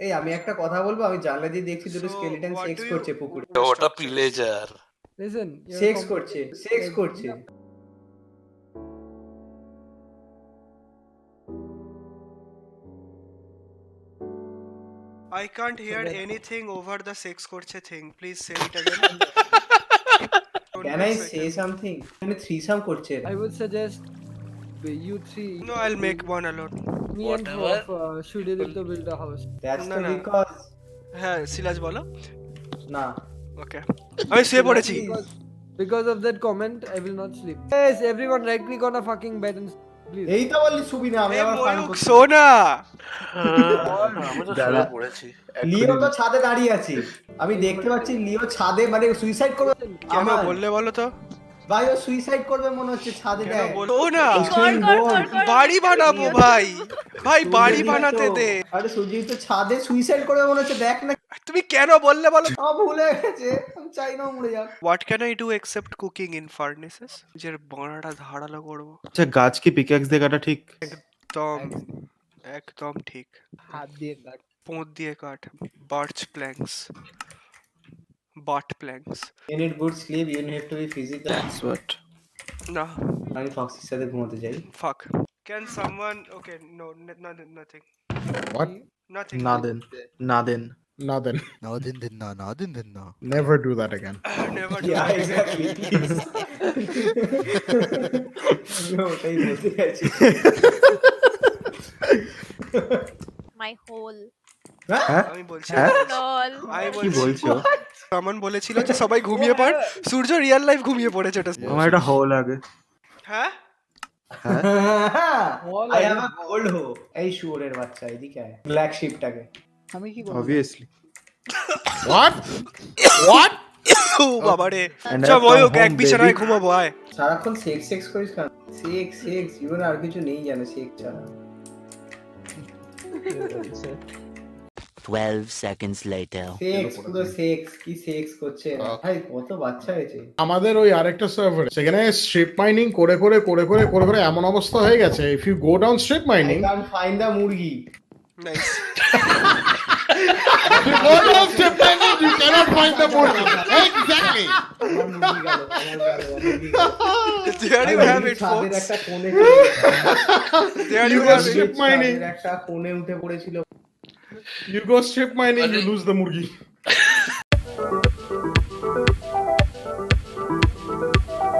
এই আমি একটা কথা বলব? আমি জানলে দিয়ে দেখছি দুটো স্কেলিটন সেক্স করছে পুকুরে। ওটা প্লেজার লিসেন সেক্স করছে সেক্স করছে। I can't hear anything over the sex করছে thing please say it again can I say something মানে থ্রি সাম করছে I would suggest you three. No, I'll make one alone. Me and Whatever. Uh, should to build a house. That's না, the না। because হ্যাঁ সিলাজ বলো না ওকে আমি শুয়ে পড়েছি Because, because of that comment, I will not sleep. Yes, everyone, right click on a fucking bed and please. এই তো বললি সুবি না আমি আবার ফান করছি সোনা আমি তো শুয়ে পড়েছি লিও তো ছাদে দাঁড়িয়ে আছে আমি দেখতে পাচ্ছি লিও ছাদে মানে সুইসাইড করবে কেন বললে বলো তো ভাই ও সুইসাইড করবে মনে হচ্ছে ছাদে কেন দেখ। না। বাড়ি বানাবো ভাই। ভাই বাড়ি বানাতে দে। আরে সুজিত তো ছাদে সুইসাইড করবে মনে হচ্ছে দেখ না। তুমি কেন বললে বলো? আমার ভুলে গেছে আমি চাই না ও মরে যাক। What can I do except cooking in furnaces যে বানাটা ধারালো করব। আচ্ছা গাছ কি পিক্যাক্স দিয়ে কাটা ঠিক? একদম একদম। ঠিক। হাত দিয়ে কাট। পোঁত দিয়ে কাট। Birch planks But planks you need good sleep you have to be physical that's what না আমি ফক্সির সাথে ঘুমোতে যাই fuck can someone okay no n- nothing nothing What? nothing না দেন না দেন Nothing. Nadin dinna, nadin dinna. Never do that again. never do Yeah, that. exactly. আমি ওটাই বলতে যাচ্ছি মাই হোল আমি বলছি হ্যাঁ? লল আমি কি বলছি বলছো সামান বলেছিল যে সবাই ঘুমিয়ে পড়। সূর্য রিয়েল লাইফ ঘুমিয়ে পড়েছে ওটা আমার একটা হোল লাগে হ্যাঁ? আই হ্যাভ আ গোল্ড হো। এই শুয়োরের বাচ্চা এদিকে আয়। ব্ল্যাক শিপটাকে আমি কি? অবভিয়াসলি? ও বাবা রে চল I এক বিছানায়. ঘুমাবো আয়। সারাক্ষণ সেক্স সেক্স করিস কেন? সেক্স সেক্স জীবনে আর কিছু নেই জানো সেক্স ছাড়া। 12 seconds later. সেক্স পুরো সেক্স কি সেক্স করছে? ভাই কত বাচ্চা হয়েছে? আমাদের ওই আরেকটা সার্ভার সেখানে স্ট্রিপ মাইনিং করে করে করে করে করে করে এমন অবস্থা হয়ে গেছে if you go down strip mining can't find the মুরগি। Nice go down strip mining you cannot find the exactly. মুরগি গেল আমার গেল আমার মুরগি গেল there you have it folks there you have strip mining. একটা কোণে উঠে পড়েছিল। You go strip mining you lose the murgi